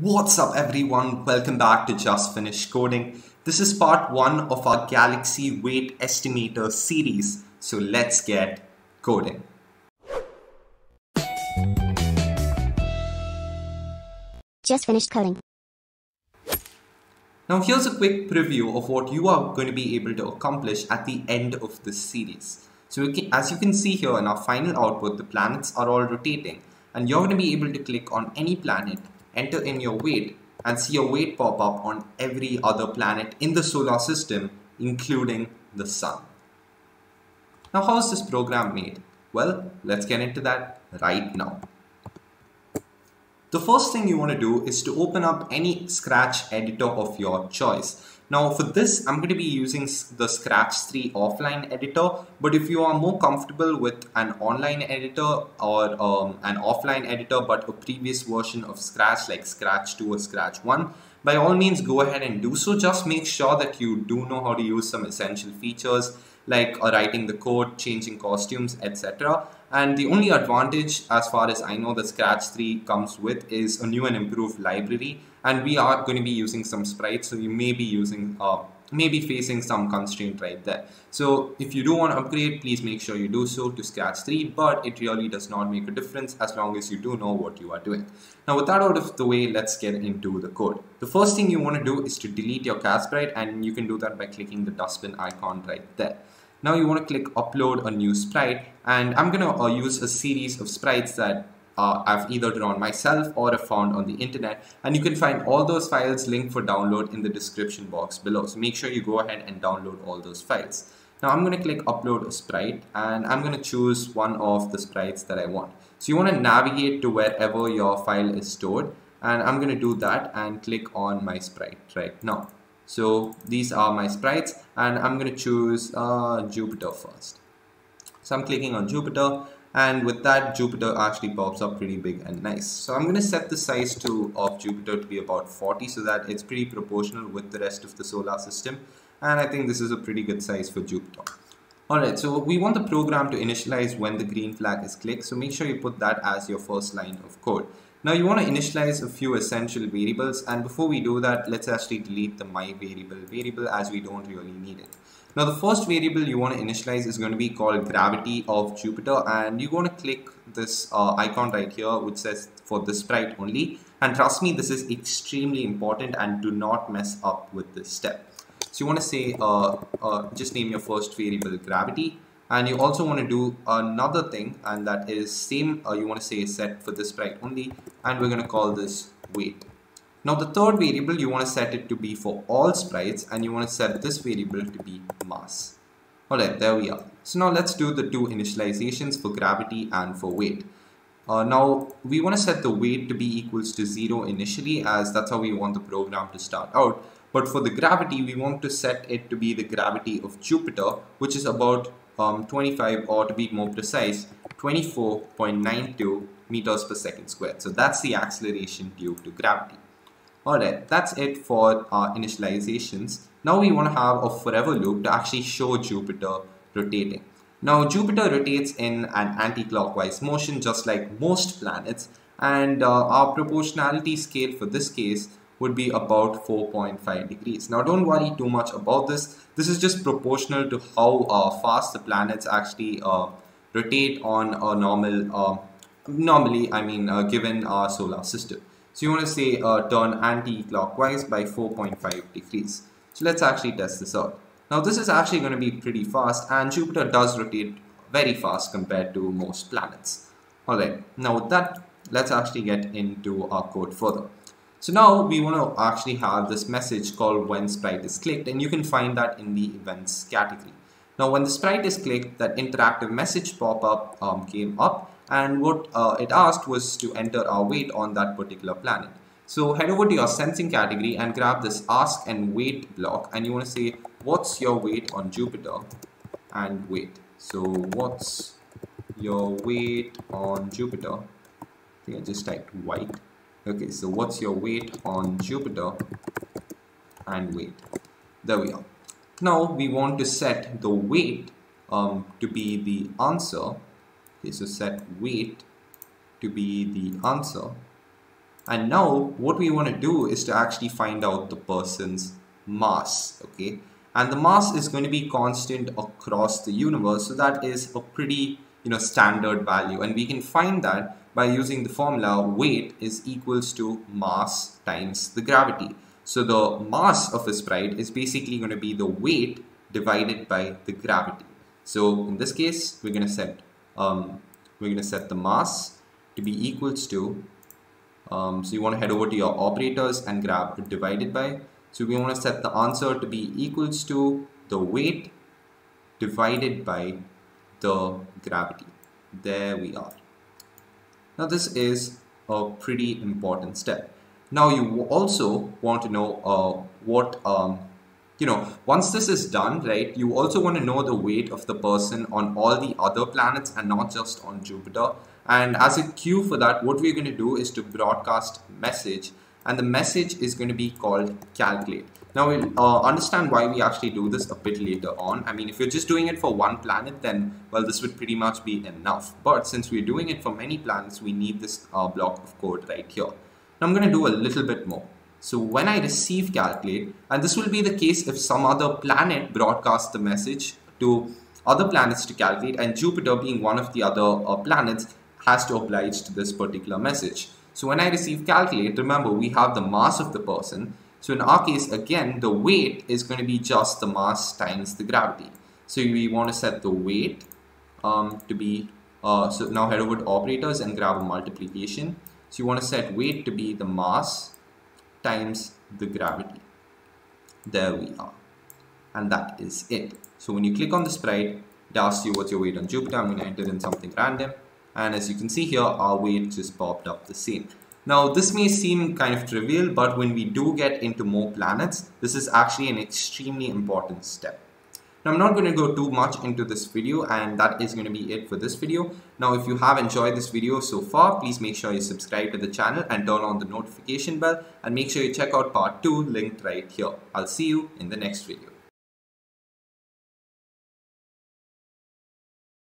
What's up everyone? Welcome back to Just Finished Coding. This is part one of our Galaxy Weight Estimator series. So let's get coding. Just finished coding. Now here's a quick preview of what you are going to be able to accomplish at the end of this series. So as you can see here in our final output, the planets are all rotating and you're going to be able to click on any planet, enter in your weight and see your weight pop up on every other planet in the solar system, including the sun. Now how is this program made? Well, let's get into that right now. The first thing you want to do is to open up any Scratch editor of your choice. Now for this, I'm going to be using the Scratch 3 offline editor, but if you are more comfortable with an online editor or um, an offline editor, but a previous version of Scratch like Scratch 2 or Scratch 1, by all means go ahead and do so. Just make sure that you do know how to use some essential features like uh, writing the code, changing costumes, etc. And the only advantage, as far as I know, that Scratch 3 comes with is a new and improved library. And we are going to be using some sprites, so you may be using, uh, maybe facing some constraint right there. So if you do want to upgrade, please make sure you do so to Scratch 3, but it really does not make a difference as long as you do know what you are doing. Now with that out of the way, let's get into the code. The first thing you want to do is to delete your cast sprite and you can do that by clicking the dustbin icon right there. Now you want to click upload a new sprite and I'm going to uh, use a series of sprites that uh, I've either drawn myself or have found on the internet and you can find all those files linked for download in the description box below. So make sure you go ahead and download all those files. Now I'm going to click upload a sprite and I'm going to choose one of the sprites that I want. So you want to navigate to wherever your file is stored and I'm going to do that and click on my sprite right now so these are my sprites and I'm going to choose uh, Jupiter first. So I'm clicking on Jupiter and with that Jupiter actually pops up pretty big and nice. So I'm going to set the size to of Jupiter to be about 40 so that it's pretty proportional with the rest of the solar system and I think this is a pretty good size for Jupiter. Alright, so we want the program to initialize when the green flag is clicked so make sure you put that as your first line of code. Now you want to initialize a few essential variables and before we do that let's actually delete the my variable variable as we don't really need it. Now the first variable you want to initialize is going to be called gravity of Jupiter and you're going to click this uh, icon right here which says for the sprite only and trust me this is extremely important and do not mess up with this step. So you want to say uh, uh, just name your first variable gravity and you also want to do another thing and that is same uh, you want to say set for this sprite only and we're going to call this weight. Now the third variable you want to set it to be for all sprites and you want to set this variable to be mass. Alright there we are. So now let's do the two initializations for gravity and for weight. Uh, now we want to set the weight to be equals to 0 initially as that's how we want the program to start out. But for the gravity we want to set it to be the gravity of Jupiter which is about um, 25 or to be more precise 24.92 meters per second squared. So that's the acceleration due to gravity. Alright, that's it for our initializations. Now we want to have a forever loop to actually show Jupiter rotating. Now Jupiter rotates in an anti-clockwise motion just like most planets and uh, our proportionality scale for this case would be about 4.5 degrees. Now don't worry too much about this. This is just proportional to how uh, fast the planets actually uh, rotate on a normal, uh, normally I mean uh, given our solar system. So you want to say uh, turn anti-clockwise by 4.5 degrees. So let's actually test this out. Now this is actually going to be pretty fast and Jupiter does rotate very fast compared to most planets. Alright, now with that, let's actually get into our code further. So now we want to actually have this message called when sprite is clicked and you can find that in the events category. Now when the sprite is clicked, that interactive message pop-up um, came up and what uh, it asked was to enter our weight on that particular planet. So head over to your sensing category and grab this ask and wait block and you want to say what's your weight on Jupiter and wait. So what's your weight on Jupiter? I think I just typed white okay so what's your weight on Jupiter and wait there we are now we want to set the weight um, to be the answer okay so set weight to be the answer And now what we want to do is to actually find out the person's mass, okay? And the mass is going to be constant across the universe. So that is a pretty, you know, standard value. And we can find that by using the formula weight is equals to mass times the gravity. So the mass of a sprite is basically going to be the weight divided by the gravity. So in this case, we're going to set um, we're going to set the mass to be equals to um, so you want to head over to your operators and grab divided by so we want to set the answer to be equals to the weight divided by the gravity there we are now this is a pretty important step now you also want to know uh, what um, you know, once this is done, right, you also want to know the weight of the person on all the other planets and not just on Jupiter. And as a cue for that, what we're going to do is to broadcast message and the message is going to be called calculate. Now we'll uh, understand why we actually do this a bit later on. I mean, if you're just doing it for one planet, then, well, this would pretty much be enough. But since we're doing it for many planets, we need this uh, block of code right here. Now I'm going to do a little bit more. So when I receive calculate, and this will be the case if some other planet broadcasts the message to other planets to calculate and Jupiter being one of the other uh, planets has to oblige to this particular message. So when I receive calculate, remember we have the mass of the person. So in our case, again, the weight is going to be just the mass times the gravity. So we want to set the weight um, to be, uh, so now head over to operators and grab a multiplication. So you want to set weight to be the mass times the gravity. There we are. And that is it. So when you click on the sprite, it asks you what's your weight on Jupiter. I'm going to enter in something random. And as you can see here, our weight just popped up the same. Now, this may seem kind of trivial, but when we do get into more planets, this is actually an extremely important step. Now I'm not going to go too much into this video and that is going to be it for this video. Now if you have enjoyed this video so far, please make sure you subscribe to the channel and turn on the notification bell and make sure you check out part 2 linked right here. I'll see you in the next video.